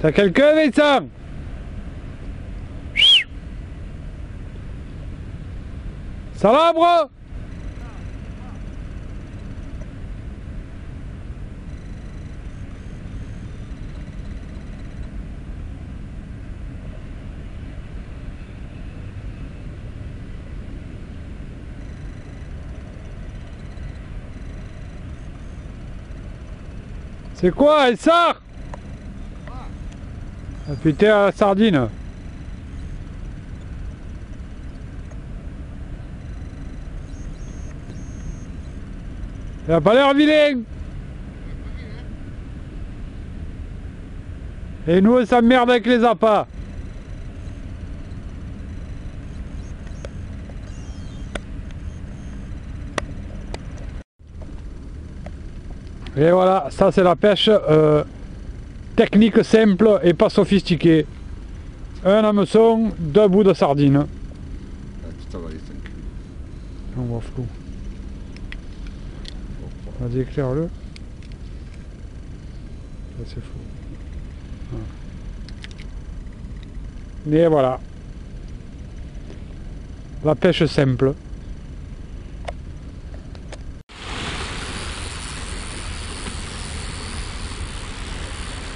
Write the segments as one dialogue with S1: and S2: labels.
S1: T'as quelqu'un, Ça va, bro? C'est quoi, elle sort Ah putain, la sardine. Elle a pas l'air vilain Et nous on s'emmerde avec les appâts. Et voilà, ça c'est la pêche euh, technique simple et pas sophistiquée. Un hameçon, deux bouts de sardine. On voit flou. Vas-y, éclaire-le. C'est fou. Et voilà. La pêche simple.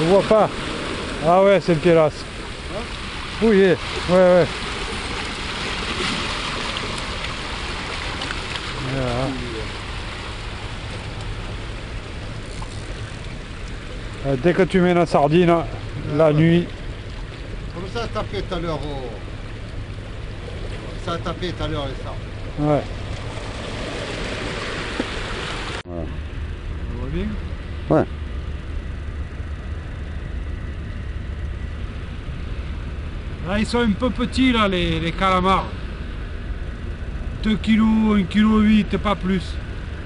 S1: Je vois pas. Ah ouais, c'est pierrasse. Où il est Ouais, ouais. Voilà. Euh, Dès que tu mets la sardine, la nuit,
S2: Comme ça a tapé tout à l'heure au... Ça a tapé tout à l'heure et ça.
S1: ouais.
S2: Voilà.
S1: Ça va bien
S2: Ouais.
S1: Ils sont un peu petits, là, les, les calamars. 2 kg, 1 kg 8, pas plus.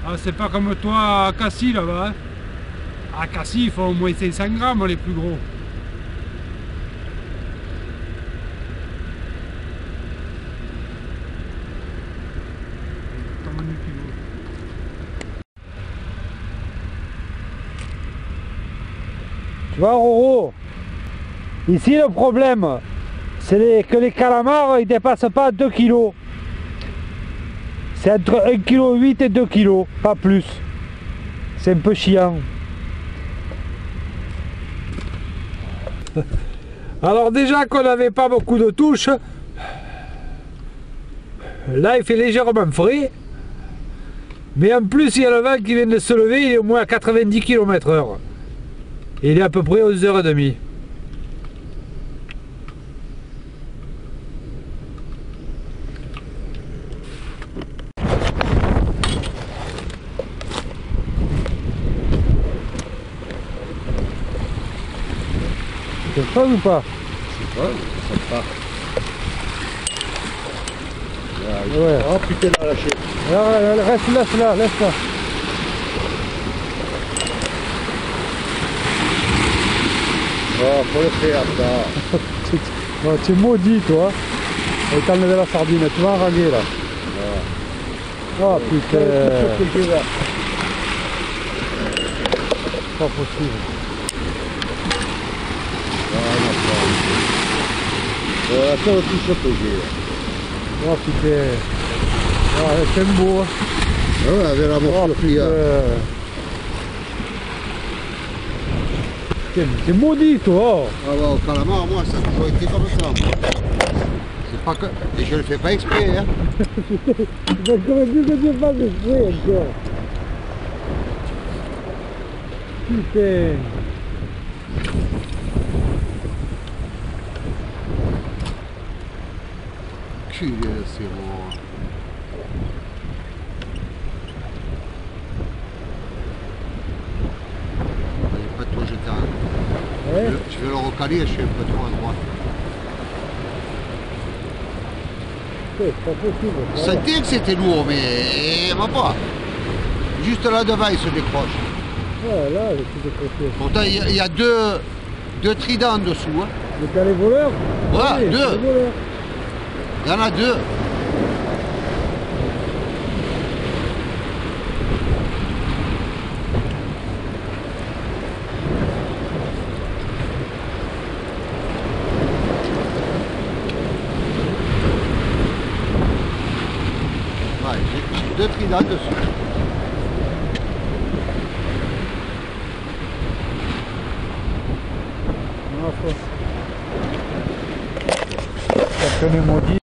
S1: Ah, c'est pas comme toi à Cassis, là-bas. hein. À Cassis, il faut au moins 500 grammes, les plus gros. Tu vois, Roro Ici, le problème, c'est que les calamars, ils dépassent pas 2 kg. C'est entre 1,8 kg et 2 kg, pas plus. C'est un peu chiant. Alors déjà qu'on n'avait pas beaucoup de touches, là il fait légèrement frais. Mais en plus il y a le vent qui vient de se lever, il est au moins à 90 km heure. Et il est à peu près 11h30. C'est fun ou pas
S2: C'est pas, ça part.
S1: Ouais.
S2: Oh putain, là, lâché.
S1: Alors, Reste, laisse là, laisse là.
S2: Oh, faut le faire, ça.
S1: Ouais, tu es maudit toi. Et t'as enlevé la sardine, tu vas enraguer là. Oh putain, pas possible.
S2: Euh, ça, j'ai.
S1: Putain. Oh, c'est beau.
S2: Ah
S1: maudit toi.
S2: Ah ouais, au moi, ça a toujours été comme ça. C'est pas que... Et je le fais pas exprès, hein.
S1: Pas exprès encore.
S2: Bon. Allez, pas trop.
S1: Ouais.
S2: Je, je vais le recaler, je suis un peu trop à droite.
S1: C'est pas possible.
S2: Je
S1: Voilà.
S2: sentais que c'était lourd, mais il va pas. Juste là devant, il se décroche.
S1: Ouais, là, le petit décroché.
S2: Pourtant, il y a, il y a deux, deux tridents en dessous. hein.
S1: Mais t'as les voleurs
S2: Ouais,
S1: Oui,
S2: deux.
S1: Les.
S2: Il y en a deux. Ouais, j'ai deux tridents dessus.
S1: Non, faut. Ça tenait maudit.